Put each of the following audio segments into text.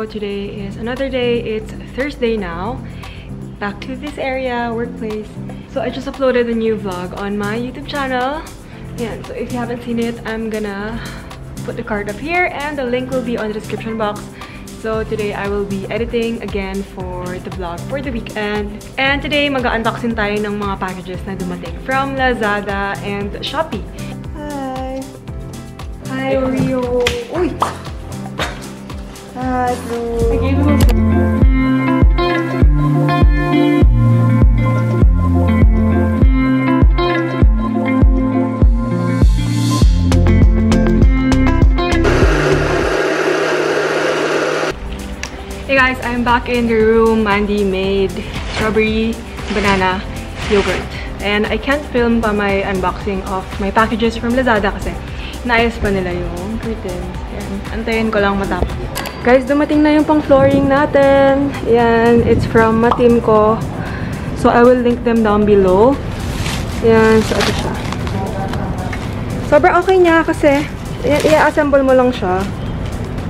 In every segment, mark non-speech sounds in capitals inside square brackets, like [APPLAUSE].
So today is another day. It's Thursday now. Back to this area, workplace. So I just uploaded a new vlog on my YouTube channel. Yeah, so if you haven't seen it, I'm gonna put the card up here and the link will be on the description box. So today I will be editing again for the vlog for the weekend. And today mag-unboxing tayo ng mga packages na dumating from Lazada and Shopee. Hi! Hi, Oreo! Uy! Bro! Hey guys, I'm back in the room. Mandy made strawberry banana yogurt. And I can't film pa my unboxing of my packages from Lazada kasi naayos pa nila yung curtains. Antayin ko lang matapos. Guys, dumating na yung pang flooring natin. Ayan, it's from Matim ko. So I will link them down below. Ayan, so ito siya. Sobrang okay niya kasi i-assemble mo lang siya.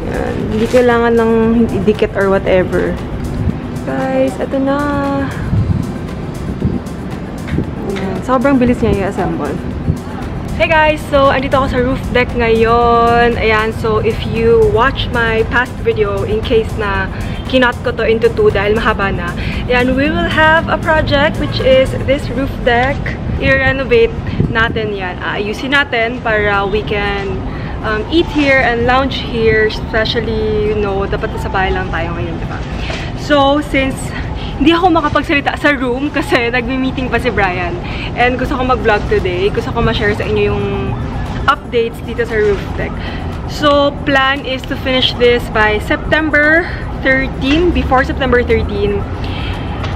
Yan. Hindi kailangan ng idikit or whatever. Guys, ito na. Yan. Sobrang bilis niya i-assemble. Hey guys! So, andito ako sa roof deck ngayon. Ayan, so if you watch my past video, in case na kinot ko to into two dahil mahaba na, ayan, we will have a project which is this roof deck. I-renovate natin yan. Aayusin natin para we can um, eat here and lounge here, especially, you know, dapat sa bahay lang tayo ngayon, diba? So, since hindi ako makapagsalita sa room kasi nagmi-meeting pa si Brian and gusto ko mag-vlog today, gusto ko ma-share sa inyo yung updates dito sa roof deck. So, plan is to finish this by September 13, before September 13.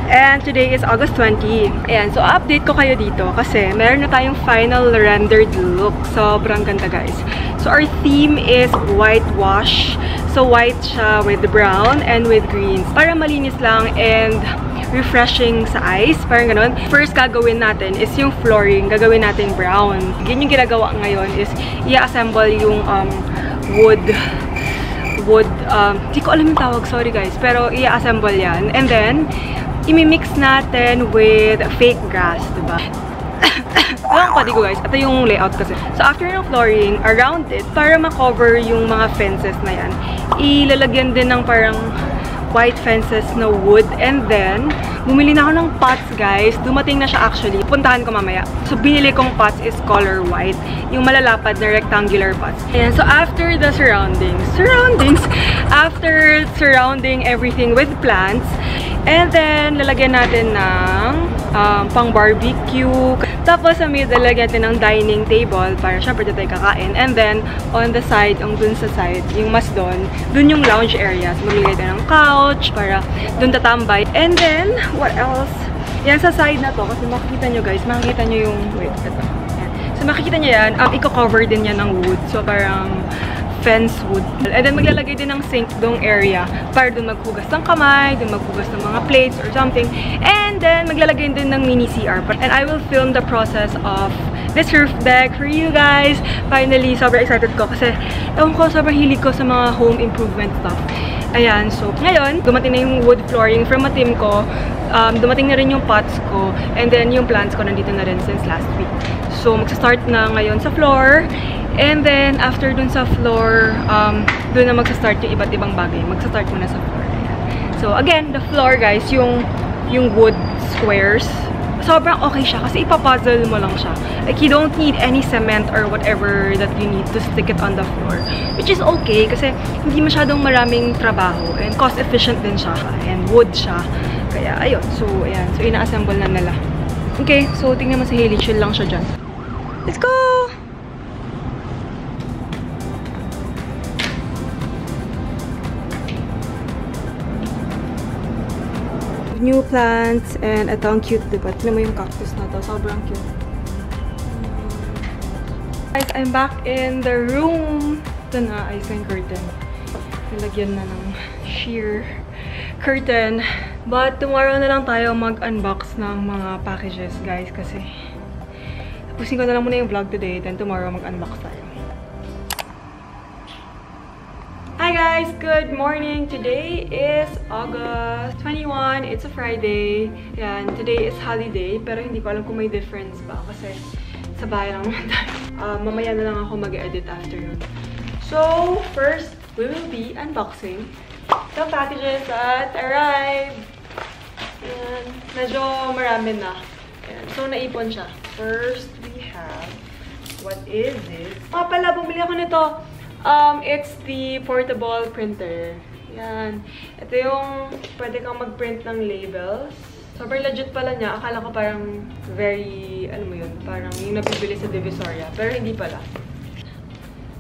And today is August 20. Ayan, so update ko kayo dito kasi meron na tayong final rendered look. Sobrang ganda guys. So our theme is whitewash. So white siya with brown and with greens. Para malinis lang and refreshing sa eyes. Parang ganun. First gagawin natin is yung flooring. Gagawin natin brown. Yan yung ginagawa ngayon is i-assemble yung um, wood wood, um, di ko alam yung tawag, sorry guys. Pero i-assemble yan. And then, imimix natin with fake grass, diba? Alam ko, ko guys. Ito yung layout kasi. So, after ng flooring, around it, para ma-cover yung mga fences na yan, ilalagyan din ng parang white fences na wood. And then, bumili na ako ng pots, guys. Dumating na siya actually. Puntahan ko mamaya. So, binili kong pots is color white. Yung malalapad na rectangular pots. Ayan. So, after the surroundings, surroundings, [LAUGHS] after surrounding everything with plants, and then, lalagyan natin ng um, pang barbecue. Tapos sa middle, lagyan natin ng dining table para syempre dito tayo kakain. And then, on the side, yung dun sa side, yung mas doon, dun yung lounge area. So, tayo ng couch para dun tatambay. And then, what else? Yan sa side na to, kasi makikita nyo guys, makikita nyo yung, wait, ito. So, makikita nyo yan, um, i-cover din yan ng wood. So, parang, fence wood. And then maglalagay din ng sink dong area para dun maghugas ng kamay, dun maghugas ng mga plates or something. And then maglalagay din ng mini CR. And I will film the process of this roof deck for you guys. Finally, sobrang excited ko kasi ewan ko, sobrang hilig ko sa mga home improvement stuff. Ayan, so ngayon, dumating na yung wood flooring from Matim ko. Um, dumating na rin yung pots ko. And then yung plants ko nandito na rin since last week. So magsa-start na ngayon sa floor. And then, after dun sa floor, um, dun na magsa-start yung iba't ibang bagay. Magsa-start muna sa floor. So, again, the floor, guys, yung, yung wood squares, sobrang okay siya kasi ipapuzzle mo lang siya. Like, you don't need any cement or whatever that you need to stick it on the floor. Which is okay kasi hindi masyadong maraming trabaho and cost-efficient din siya and wood siya. Kaya, ayun. So, ayan. So, ina-assemble na nila. Okay, so tingnan mo si Hailey. Chill lang siya dyan. Let's go! New plants and ito ang cute, diba? Tignan mo yung cactus na to. Sobrang cute. Guys, I'm back in the room. Ito na, ayos yung curtain. Nilagyan na ng sheer curtain. But tomorrow na lang tayo mag-unbox ng mga packages, guys, kasi tapusin ko na lang muna yung vlog today, then tomorrow mag-unbox tayo. Guys! Good morning! Today is August 21. It's a Friday. Yan, today is holiday. Pero hindi ko alam kung may difference ba. Kasi sa bahay lang naman tayo. Uh, [LAUGHS] mamaya na lang ako mag-edit after yun. So, first, we will be unboxing the packages that arrived. Yan. Medyo marami na. Yan. So, naipon siya. First, we have... What is this? Ah, pala, bumili ako nito. Um, it's the portable printer. Yan. Ito yung pwede kang mag-print ng labels. Sobrang legit pala niya. Akala ko parang very, ano mo yun, parang yung nabibili sa Divisoria. Pero hindi pala.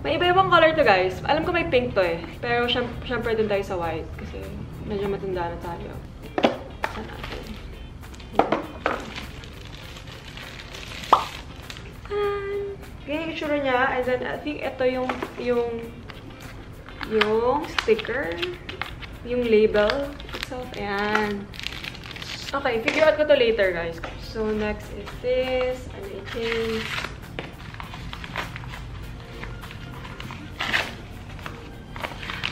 May iba-ibang color to guys. Alam ko may pink to eh. Pero syempre dun tayo sa white. Kasi medyo matanda na tayo. Saan natin? Ganyan yung itsura niya. And then, I think ito yung, yung, yung sticker. Yung label itself. Ayan. Okay, figure out ko to later, guys. So, next is this. Ano i-change?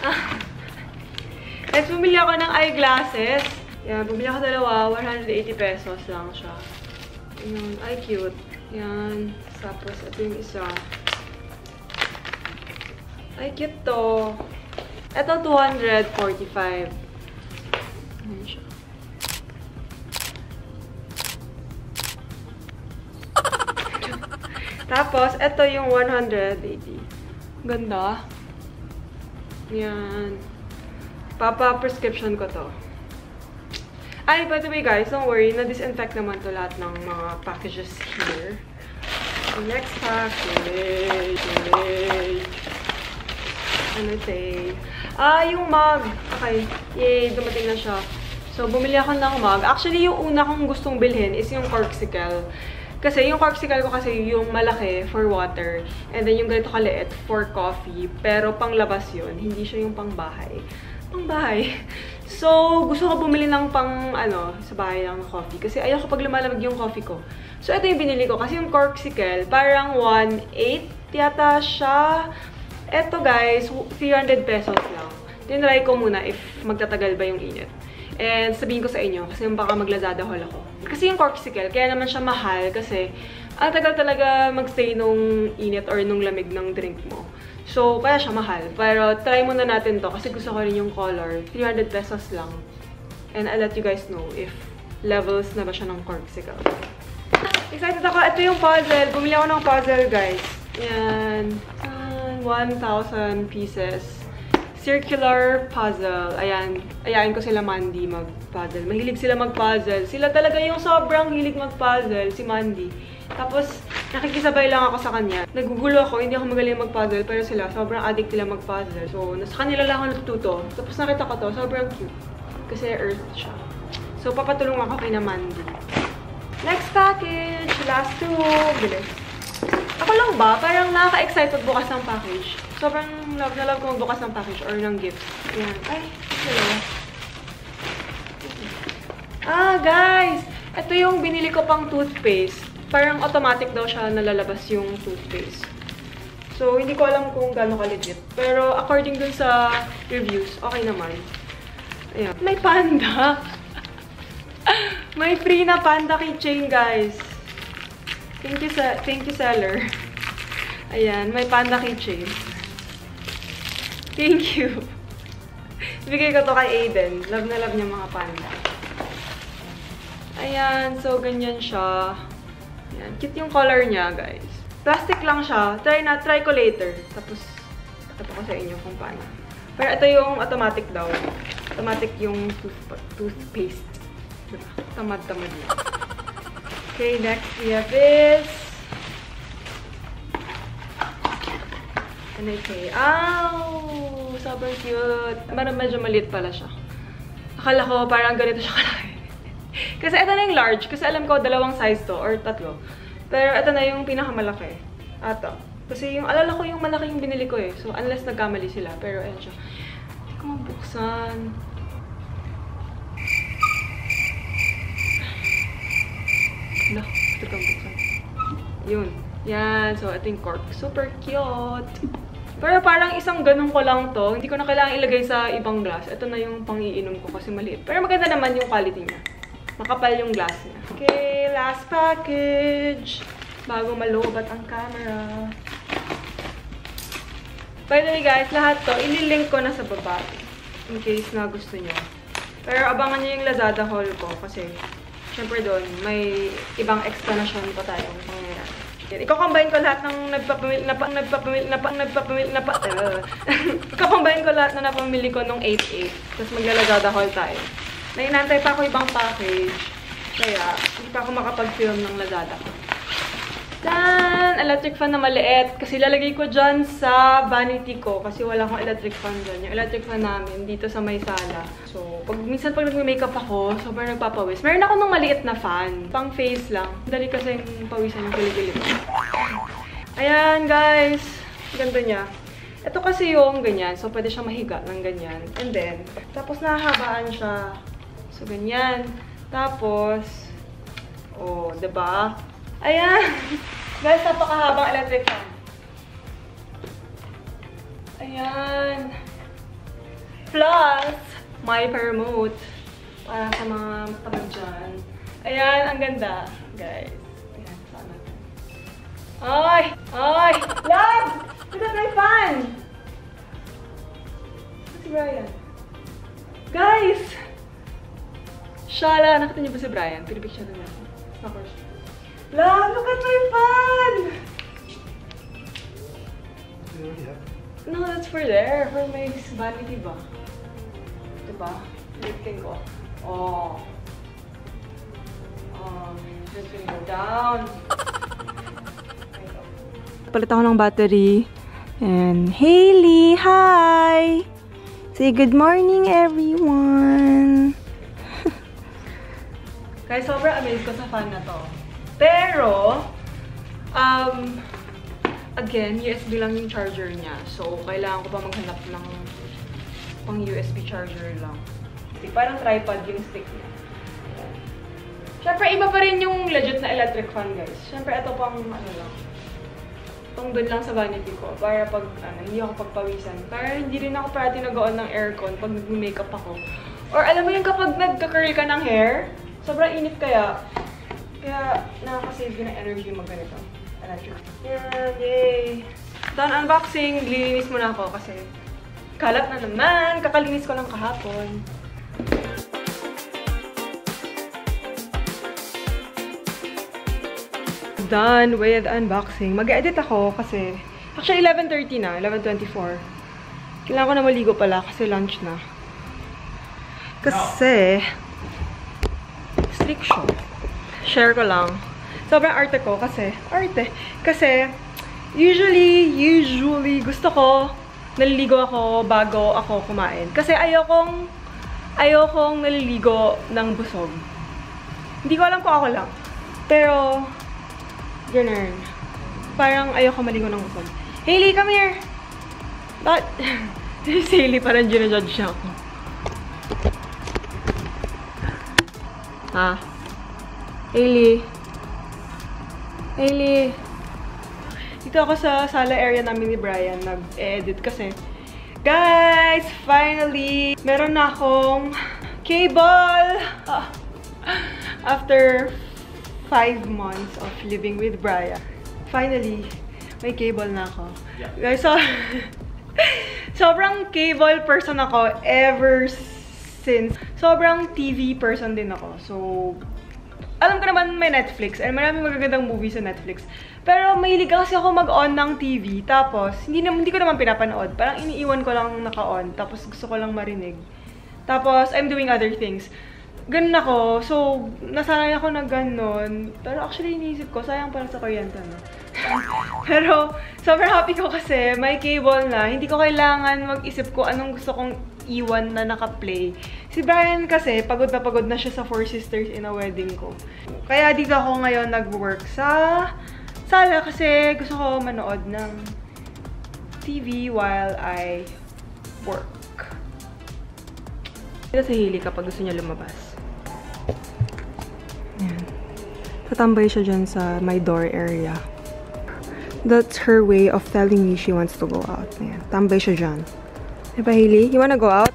Ah. [LAUGHS] Next, bumili ako ng eyeglasses. Yan, bumili ako dalawa. 180 pesos lang siya. Yun, ay cute. Yan. Tapos, ito yung isa. Ay, cute to. Ito, 245. Ayan. [LAUGHS] Tapos, ito yung 180. Ganda. Yan. Papa-prescription ko to. Ay, by the way guys, don't worry, na-disinfect naman to lahat ng mga packages here. Next package. Ano ito Ah, yung mug. Okay. Yay, dumating na siya. So, bumili ako ng mug. Actually, yung una kong gustong bilhin is yung corksicle. Kasi yung corksicle ko kasi yung malaki for water. And then yung ganito kaliit for coffee. Pero panglabas yun. Hindi siya yung pangbahay. Pangbahay. [LAUGHS] So, gusto ko bumili ng pang, ano, sa bahay ng coffee. Kasi ayoko pag lumalamig yung coffee ko. So, ito yung binili ko. Kasi yung corksicle, parang 1.8 yata siya. Ito guys, 300 pesos lang. Tinry ko muna if magtatagal ba yung init. And sabihin ko sa inyo, kasi baka maglazada haul ako. Kasi yung corksicle, kaya naman siya mahal kasi ang tagal talaga magstay nung init or nung lamig ng drink mo. So, kaya siya mahal. Pero, try muna natin to kasi gusto ko rin yung color. 300 pesos lang. And I'll let you guys know if levels na ba siya ng corksicle. Excited ako. Ito yung puzzle. Bumili ako ng puzzle, guys. Yan. 1,000 pieces. Circular puzzle. Ayan. Ayain ko sila Mandy mag-puzzle. Mahilig sila mag-puzzle. Sila talaga yung sobrang hilig mag-puzzle, si Mandy. Tapos, nakikisabay lang ako sa kanya. Nagugulo ako, hindi ako magaling mag-puzzle, pero sila, sobrang addict nila mag-puzzle. So, nasa kanila lang ako natututo. Tapos nakita ko to, sobrang cute. Kasi earth siya. So, papatulong ako kay na Mandy. Next package! Last two! Bilis. Ako lang ba? Parang nakaka-excited bukas ng package. Sobrang love na love ko magbukas ng package or ng gift. Ayan. Ay, dalawa. Ah, guys! Ito yung binili ko pang toothpaste parang automatic daw siya nalalabas yung toothpaste. So, hindi ko alam kung gano'n ka-legit. Pero, according dun sa reviews, okay naman. Ayan. May panda! [LAUGHS] May free na panda keychain, guys. Thank you, sa thank you, seller. [LAUGHS] Ayan, may panda keychain. [LAUGHS] Thank you. Bigay ko to kay Aiden. Love na love niya mga panda. Ayan, so ganyan siya. Yan. Cute yung color niya, guys. Plastic lang siya. Try na, try ko later. Tapos, ito ko sa inyo kung paano. Pero ito yung automatic daw. Automatic yung tooth toothpaste. Diba? Tamad-tamad niya. Okay, next we have this. Ano ito? Ow! Sobrang cute. Parang medyo maliit pala siya. Akala ko parang ganito siya kalaki. [LAUGHS] Kasi ito na yung large. Kasi alam ko, dalawang size to, or tatlo. Pero ito na yung pinakamalaki. Ato. Kasi yung, alala ko yung malaki yung binili ko eh. So, unless nagkamali sila. Pero, ayan siya. Hindi ko mabuksan. Wala, ito kang buksan. Yun. Yan. So, ito yung cork. Super cute. Pero parang isang ganun ko lang to. Hindi ko na kailangan ilagay sa ibang glass. Ito na yung pang-iinom ko kasi maliit. Pero maganda naman yung quality niya. Makapal yung glass niya. Okay, last package. Bago malobat ang camera. By the way guys, lahat to, ililink ko na sa baba. In case na gusto nyo. Pero abangan nyo yung Lazada haul ko kasi syempre doon, may ibang explanation pa tayong pangyayari. Iko-combine ko lahat ng nagpapamili na pa, nagpapamili na pa, nagpapamili na pa, [LAUGHS] Iko-combine ko lahat na napamili ko nung 8-8. Tapos maglalazada haul tayo. Nainantay pa ako ibang package. Kaya, hindi pa ako makapag-film ng Lazada ko. Dan! Electric fan na maliit. Kasi lalagay ko dyan sa vanity ko. Kasi wala akong electric fan dyan. Yung electric fan namin dito sa may sala. So, pag, minsan pag nag-makeup ako, sobrang nagpapawis. Meron ako nung maliit na fan. Pang face lang. Dali kasi yung pawisan yung kiligili ko. Ayan, guys. Ganda niya. Ito kasi yung ganyan. So, pwede siya mahiga ng ganyan. And then, tapos nahahabaan siya. So, ganyan. Tapos, oh, ba? Ayan! [LAUGHS] Guys, napakahabang electric fan. Ayan. Plus, may promote para sa mga pagod dyan. Ayan, ang ganda, guys. Ayan, sana. Ay! Ay! Love! Look at my fan! Si Brian. Guys! Shala! Nakita niyo ba si Brian? Pinipicture na niya. Of course. Love, look at my fan! No, that's for there. For my vanity ba? Diba? Lifting ko. Oh. Um, lifting go down. Palit ako ng battery. And Hailey, hi! Say good morning, everyone! Guys, sobrang amazed ko sa fan na to. Pero, um, again, USB lang yung charger niya. So, kailangan ko pa maghanap ng pang USB charger lang. Parang tripod yung stick niya. Siyempre, iba pa rin yung legit na electric fan, guys. Siyempre, ito pang, ano lang, pang dun lang sa vanity ko. Para pag, ano, hindi ako pagpawisan. Para hindi rin ako parati nag-on ng aircon pag nag-makeup ako. Or alam mo yung kapag nagka-curl ka ng hair, sobrang init kaya, kaya nakaka-save din ng energy mag ganito. Electric. Yan, yay! Done unboxing, lilinis muna ako kasi kalat na naman. Kakalinis ko lang kahapon. Done with unboxing. Mag-edit ako kasi actually 11.30 na, 11.24. Kailangan ko na maligo pala kasi lunch na. Kasi restriction. Share ko lang. Sobrang arte ko kasi, arte. Kasi, usually, usually, gusto ko, naliligo ako bago ako kumain. Kasi ayokong, ayokong naliligo ng busog. Hindi ko alam kung ako lang. Pero, ganun. Parang ayoko maligo ng busog. Hailey, come here! But, [LAUGHS] si Hailey parang ginajudge siya ako. Ha? Hailey. Hailey. Dito ako sa sala area namin ni Brian. Nag-edit kasi. Guys! Finally! Meron na akong cable! Ah. After five months of living with Brian. Finally, may cable na ako. Yeah. Guys, so, [LAUGHS] sobrang cable person ako ever since. Sobrang TV person din ako. So, alam ko naman may Netflix and maraming magagandang movies sa Netflix. Pero mahilig kasi ako mag-on ng TV. Tapos, hindi, na, hindi ko naman pinapanood. Parang iniiwan ko lang naka-on. Tapos, gusto ko lang marinig. Tapos, I'm doing other things. Ganun ako. So, nasanay ako na ganun. Pero actually, iniisip ko, sayang para sa kuryente, no? [LAUGHS] Pero, sobrang happy ko kasi may cable na. Hindi ko kailangan mag-isip ko anong gusto kong iwan na naka-play. Si Brian kasi, pagod na pagod na siya sa Four Sisters in a Wedding ko. Kaya dito ako ngayon nag-work sa sala kasi gusto ko manood ng TV while I work. Dito sa Hili kapag gusto niya lumabas. Ayan. Tatambay siya dyan sa my door area. That's her way of telling me she wants to go out. Ayan, tambay siya dyan. Diba, Hailey? You wanna go out?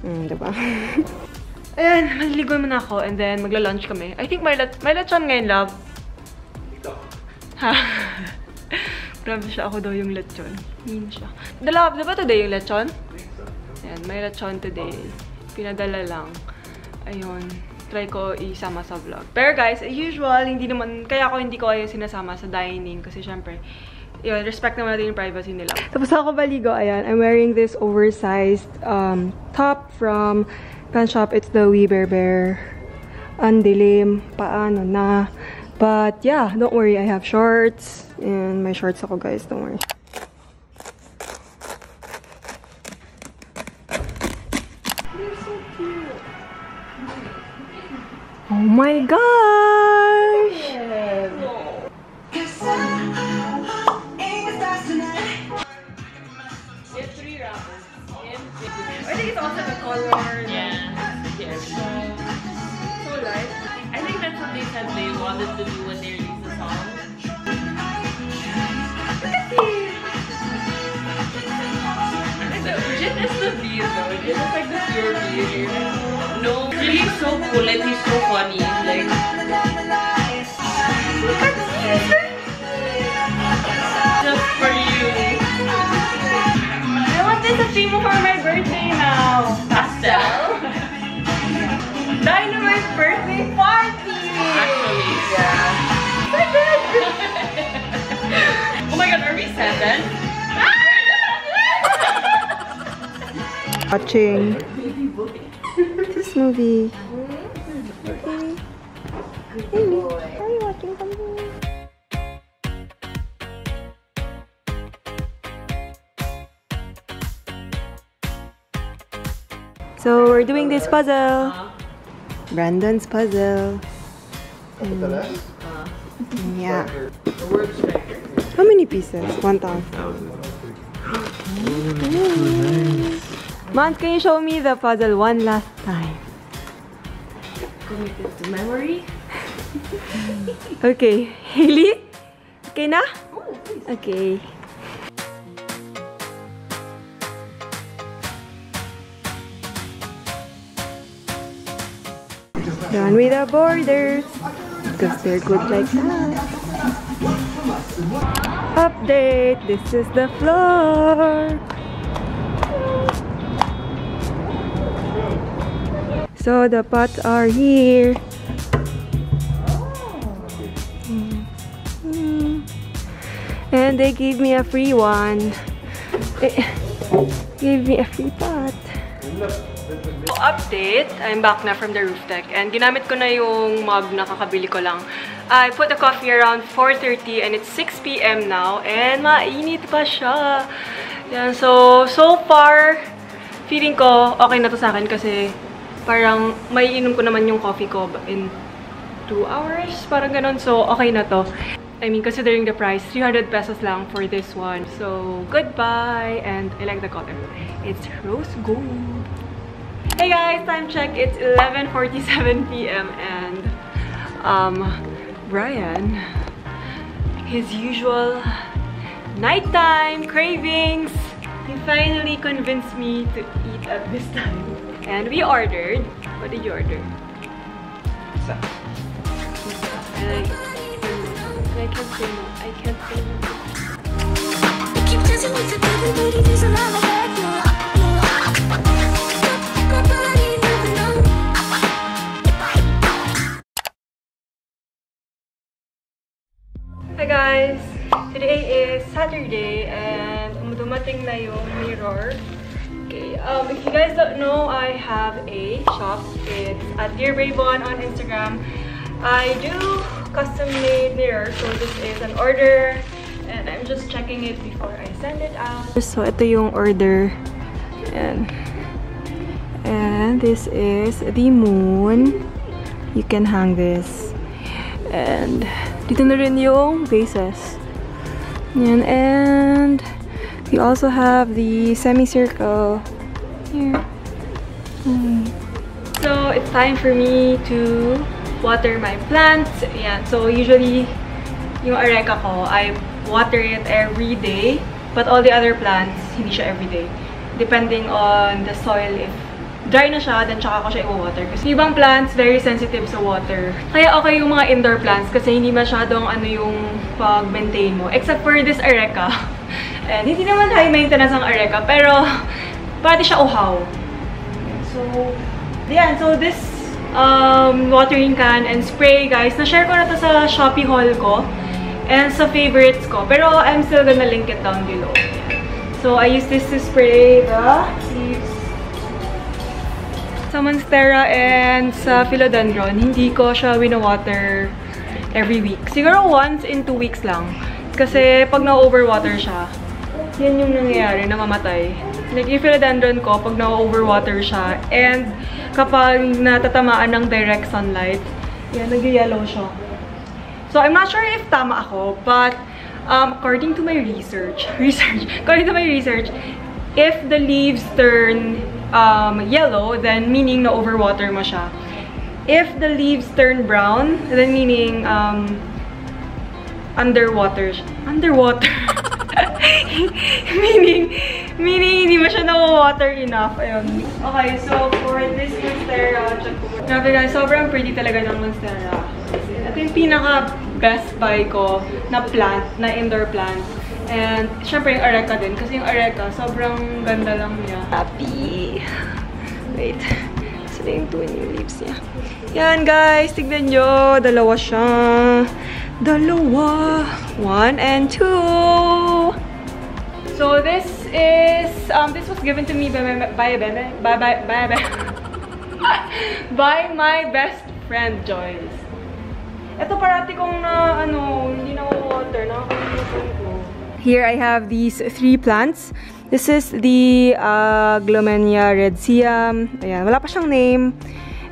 Hmm, diba? [LAUGHS] Ayan, maliligo muna ako and then magla-lunch kami. I think may, may lechon ngayon, love. Ha? [LAUGHS] Grabe siya ako daw yung lechon. Mean siya. Dala, di ba today yung lechon? Ayan, may lechon today. Pinadala lang. Ayun. Try ko isama sa vlog. Pero guys, as usual, hindi naman, kaya ako hindi ko kayo sinasama sa dining kasi syempre, yun, respect naman natin yung privacy nila. Tapos ako baligo, ayan, I'm wearing this oversized um, top from Pan Shop. It's the We Bear Bear. Andilim, paano na. But yeah, don't worry, I have shorts. And my shorts ako guys, don't worry. Oh my gosh! They wanted to do when they released the song. Like the Jin is the beer though. Jin is like the pure beer. No, really so cool. Like he's so funny. Like just for you. I want this a theme for my birthday now. Watching this movie. Amy, are you watching something? So we're doing this puzzle. Brandon's puzzle. Mm. Yeah. How many pieces? One thousand. Mons, can you show me the puzzle one last time? Committed to memory. Okay. Haley? Okay na? Oh, okay. Done with the borders. Because they're good like that. Update. This is the floor. So the pots are here. Mm. And they gave me a free one. Eh, [LAUGHS] gave me a free pot. So, update, I'm back na from the roof deck and ginamit ko na yung mug na kakabili ko lang. I put the coffee around 4.30 and it's 6 p.m. now and mainit pa siya. Yan, so, so far, feeling ko okay na to sa akin kasi parang may inom ko naman yung coffee ko in 2 hours, parang ganon. So, okay na to. I mean, considering the price, 300 pesos lang for this one. So, goodbye! And I like the color. It's rose gold. Hey guys, time check. It's 11.47 p.m. and um, Brian, his usual nighttime cravings, he finally convinced me to eat at this time. And we ordered. What did you order? And I, I can't say no. I can't say no. Keep dancing with the devil, but it is a lot of that, yeah. My body never know. Hi guys! Today is Saturday and dumating na yung mirror. Okay, um, if you guys don't know, I have a shop. It's at Dear Bravon on Instagram. I do custom-made mirrors, so this is an order and I'm just checking it before I send it out. So, ito yung order. And, and this is the moon. You can hang this. And dito na rin yung vases. Yan. And we also have the semicircle here. Mm. So it's time for me to water my plants. Yan. So usually yung areca ko, I water it every day. But all the other plants, hindi siya every day. Depending on the soil, if dry na siya, then tsaka ko siya i-water. Kasi ibang plants, very sensitive sa water. Kaya okay yung mga indoor plants kasi hindi masyadong ano yung pag-maintain mo. Except for this areca. [LAUGHS] And hindi naman high maintenance ang areca, pero [LAUGHS] pati siya uhaw. So, yan. So, this um, watering can and spray, guys, na-share ko na to sa Shopee haul ko and sa favorites ko. Pero I'm still gonna link it down below. So, I use this to spray the leaves. Sa Monstera and sa Philodendron, hindi ko siya wino-water every week. Siguro once in two weeks lang. Kasi pag na-overwater siya, yan yung nangyayari, namamatay. Like, yung philodendron ko, pag na-overwater siya, and kapag natatamaan ng direct sunlight, yan, nag-yellow siya. So, I'm not sure if tama ako, but um, according to my research, [LAUGHS] research, according to my research, if the leaves turn um, yellow, then meaning na overwater mo siya. If the leaves turn brown, then meaning um, underwater. Underwater. [LAUGHS] [LAUGHS] meaning, meaning hindi mo siya na-water enough. Ayun. Okay, so for this Monstera. Grabe guys, sobrang pretty talaga ng Monstera. Ito yung pinaka best buy ko na plant, na indoor plant. And, syempre yung Areca din. Kasi yung Areca, sobrang ganda lang niya. Happy. Wait. Sila yung two new leaves niya. Yan guys, tignan nyo. Dalawa siya. Dalawa. One and two. So this is, um, this was given to me by my, by, by, by, by, by, [LAUGHS] my best friend, Joyce. Ito parati kong na, ano, hindi na water, ko. Here I have these three plants. This is the uh, Glomenia redsium. Ayan, wala pa siyang name.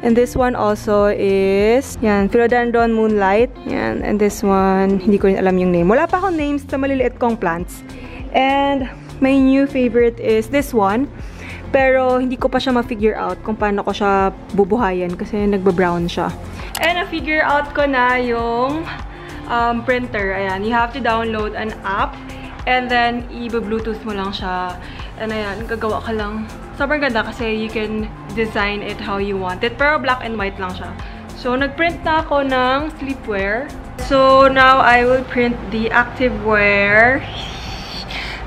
And this one also is, yan, Philodendron Moonlight. Yan, and this one, hindi ko rin alam yung name. Wala pa akong names sa maliliit kong plants. And my new favorite is this one. Pero hindi ko pa siya ma-figure out kung paano ko siya bubuhayan kasi nagba-brown siya. And na-figure out ko na yung um, printer. Ayan, you have to download an app and then i-bluetooth mo lang siya. And ayan, gagawa ka lang. Sobrang ganda kasi you can design it how you want it. Pero black and white lang siya. So, nag-print na ako ng sleepwear. So, now I will print the activewear.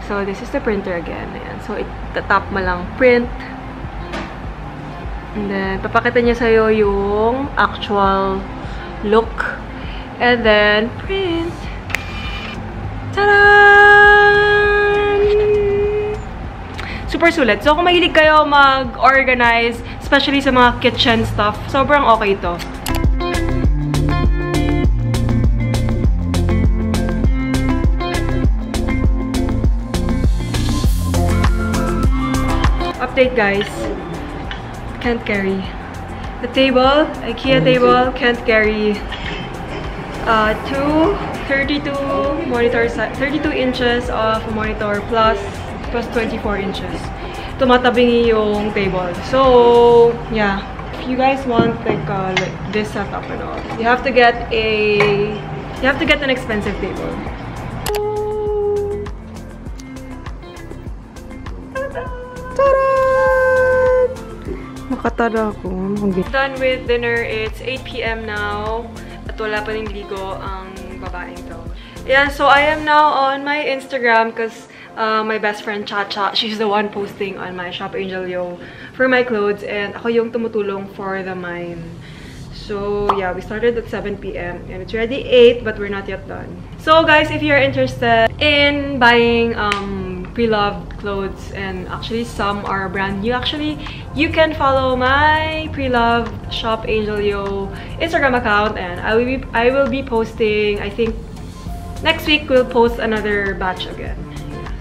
So, this is the printer again. Ayan. So, itatap mo lang print. And then, papakita niya sa'yo yung actual look. And then, print. Tadaan! Super sulit. So, kung mahilig kayo mag-organize, especially sa mga kitchen stuff, sobrang okay to. Update guys. Can't carry. The table, IKEA table, can't carry uh, two 32 monitor si- 32 inches of monitor plus plus 24 inches. Tumatabingi yung table. So, yeah. If you guys want like, uh, like this setup and all, you have to get a you have to get an expensive table. Ta-da! Nakatada ako. Done with dinner. It's 8 p.m. now. At wala pa rin ligo ang babaeng to. Yeah, so I am now on my Instagram because uh, my best friend Chacha, she's the one posting on my Shop Angel Yo for my clothes and ako yung tumutulong for the mine. So yeah, we started at 7 p.m. and it's already 8 but we're not yet done. So guys, if you're interested in buying um, pre-loved clothes and actually some are brand new actually, you can follow my pre-loved Shop Angel Yo Instagram account and I will be I will be posting I think next week we'll post another batch again.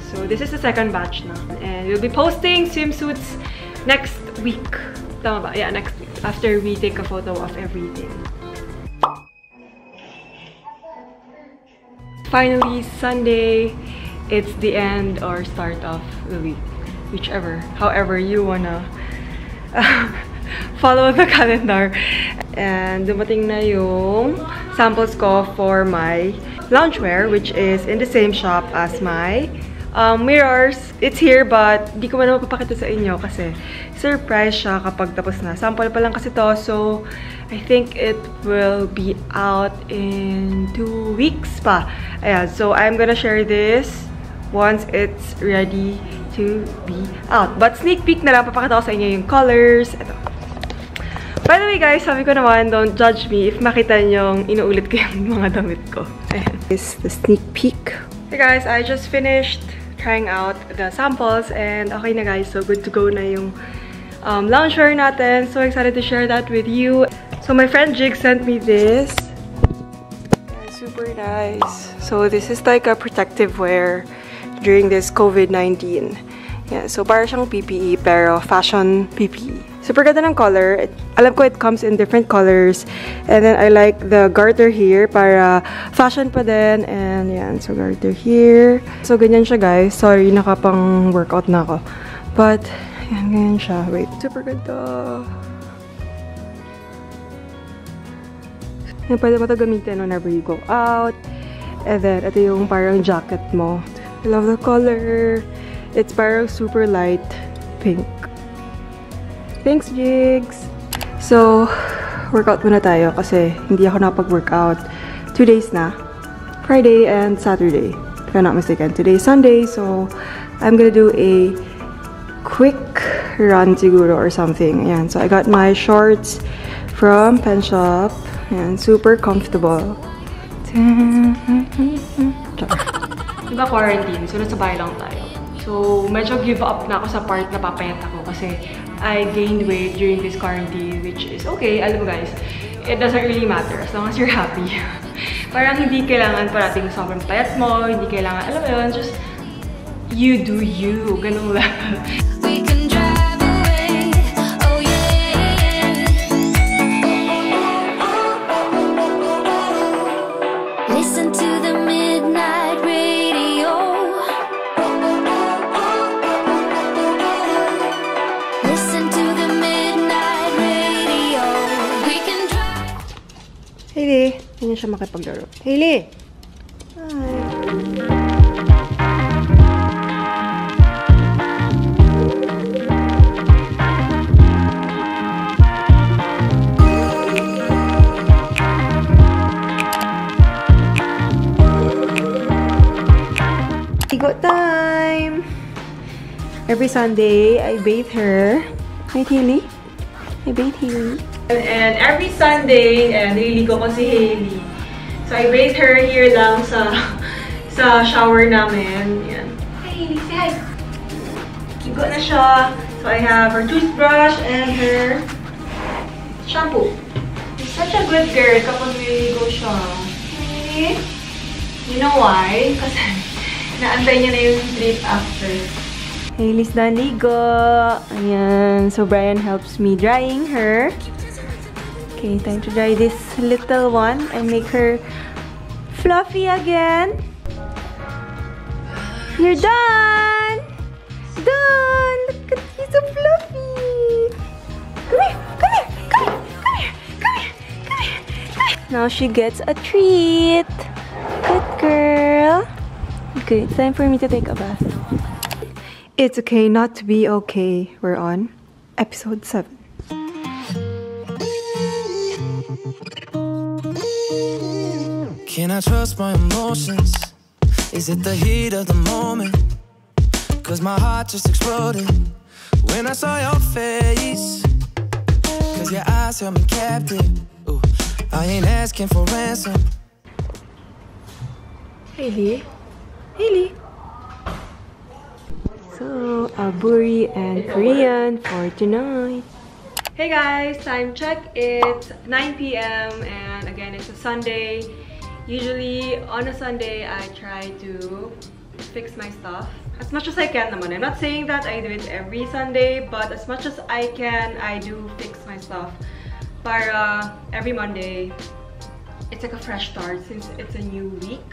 So this is the second batch now. And we'll be posting swimsuits next week. Tama ba? Yeah, next week. After we take a photo of everything. Finally, Sunday. It's the end or start of the week. Whichever. However you wanna [LAUGHS] follow the calendar. And dumating na yung samples ko for my loungewear, which is in the same shop as my um, mirrors. It's here, but di ko man mapapakita sa inyo kasi surprise siya kapag tapos na. Sample pa lang kasi to, so I think it will be out in two weeks pa. Ayan, so I'm gonna share this once it's ready to be out. But sneak peek na lang, papakita ko sa inyo yung colors. Ito. By the way guys, sabi ko naman, don't judge me if makita nyong inuulit ko [LAUGHS] yung mga damit ko. Ayan. This is the sneak peek. Hey guys, I just finished trying out the samples and okay na guys, so good to go na yung um, loungewear natin. So excited to share that with you. So my friend Jig sent me this. Yeah, super nice. So this is like a protective wear during this COVID-19. Yeah, so para siyang PPE pero fashion PPE. Super ganda ng color. Alam ko it comes in different colors. And then I like the garter here para fashion pa din. And yan, so garter here. So ganyan siya guys. Sorry, nakapang workout na ako. But, yan, ganyan siya. Wait, super ganda. Yan, pwede mo ito gamitin whenever you go out. And then, ito yung parang jacket mo. I love the color. It's parang super light pink. Thanks, Jigs! So, workout muna tayo kasi hindi ako nakapag-workout. Two days na. Friday and Saturday. If I'm not mistaken. Today is Sunday, so I'm gonna do a quick run siguro or something. Ayan. So, I got my shorts from Pen Shop. Ayan. Super comfortable. Diba quarantine? So, nasa bahay lang tayo. So, medyo give up na ako sa part na papayat ako kasi I gained weight during this quarantine which is okay. Alam guys, it doesn't really matter as long as you're happy. [LAUGHS] Parang hindi kailangan parating sobrang payat mo, hindi kailangan, alam mo yun, just you do you. Ganun lang. [LAUGHS] siya makipaglaro. Hailey! Hi. Igo time! Every Sunday, I bathe her. Hi, Hailey. I bathe Hailey. And every Sunday, eh, and nililigo ko si Hailey. So, I bathe her here lang sa sa shower namin. Yan. Hailey. Say hi. Ligo na siya. So, I have her toothbrush and her shampoo. She's such a good girl kapag nililigo siya. Okay? You know why? Kasi naantay niya na yung drip after. Hailey's done ligo. Ayan. So, Brian helps me drying her. Okay, time to dry this little one and make her fluffy again. You're done! Done! Look at you, so fluffy! Come here! Come here! Come here! Come here! Come here! Come here! Now she gets a treat! Good girl! Okay, time for me to take a bath. It's okay not to be okay. We're on episode 7. I trust my emotions? Is it the heat of the moment? Cause my heart just exploded when I saw your face. Cause your eyes held me captive. Ooh, I ain't asking for ransom. Hailey? Hailey? So, aburi and Korean for tonight. Hey guys, time check. It's 9 p.m. and again, it's a Sunday. Usually, on a Sunday, I try to fix my stuff as much as I can naman. I'm not saying that I do it every Sunday, but as much as I can, I do fix my stuff. Para every Monday, it's like a fresh start since it's a new week.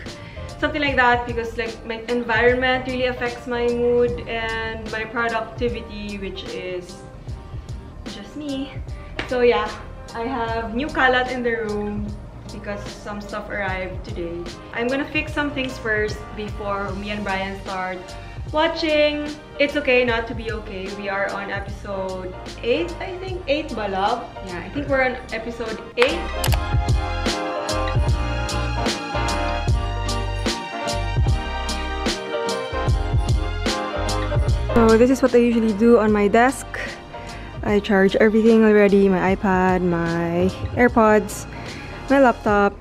Something like that because like my environment really affects my mood and my productivity, which is just me. So yeah, I have new kalat in the room because some stuff arrived today. I'm gonna fix some things first before me and Brian start watching It's Okay Not to Be Okay. We are on episode 8, I think. 8 ba, love? Yeah, I think we're on episode 8. So this is what I usually do on my desk. I charge everything already, my iPad, my AirPods, my laptop.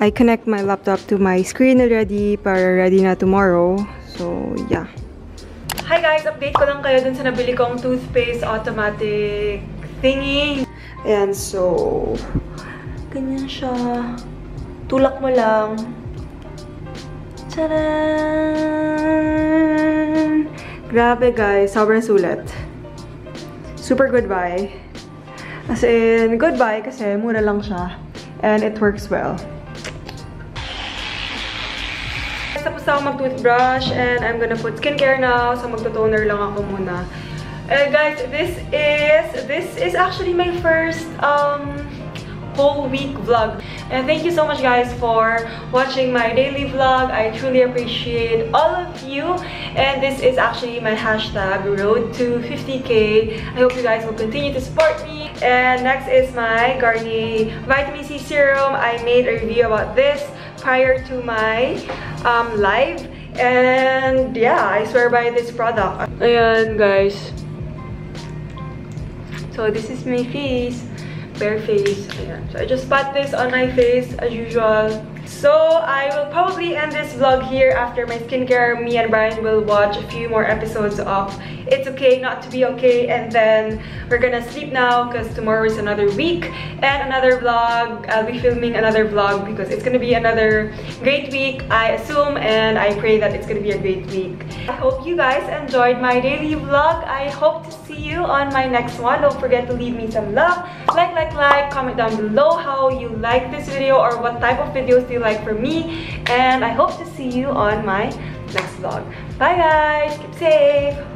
I connect my laptop to my screen already para ready na tomorrow. So, yeah. Hi guys! Update ko lang kayo dun sa nabili kong toothpaste automatic thingy. Ayan, so... Ganyan siya. Tulak mo lang. Tadaan! Grabe guys, sobrang sulit. Super good buy. As in, good buy kasi mura lang siya. And it works well. Tapos ako mag-toothbrush and I'm gonna put skincare now. So magto-toner lang ako muna. Uh, guys, this is this is actually my first um whole week vlog. And thank you so much guys for watching my daily vlog. I truly appreciate all of you. And this is actually my hashtag road to 50k. I hope you guys will continue to support me. And next is my Garnier Vitamin C Serum. I made a review about this prior to my um, live. And yeah, I swear by this product. Ayan guys. So this is my face. Bare face. Ayan. So I just pat this on my face as usual. So I will probably end this vlog here after my skincare. Me and Brian will watch a few more episodes of It's Okay Not To Be Okay and then we're gonna sleep now because tomorrow is another week and another vlog. I'll be filming another vlog because it's gonna be another great week I assume and I pray that it's gonna be a great week. I hope you guys enjoyed my daily vlog. I hope to see you on my next one. Don't forget to leave me some love. Like, like, like. Comment down below how you like this video or what type of videos do you like from me. And I hope to see you on my next vlog. Bye guys! Keep safe!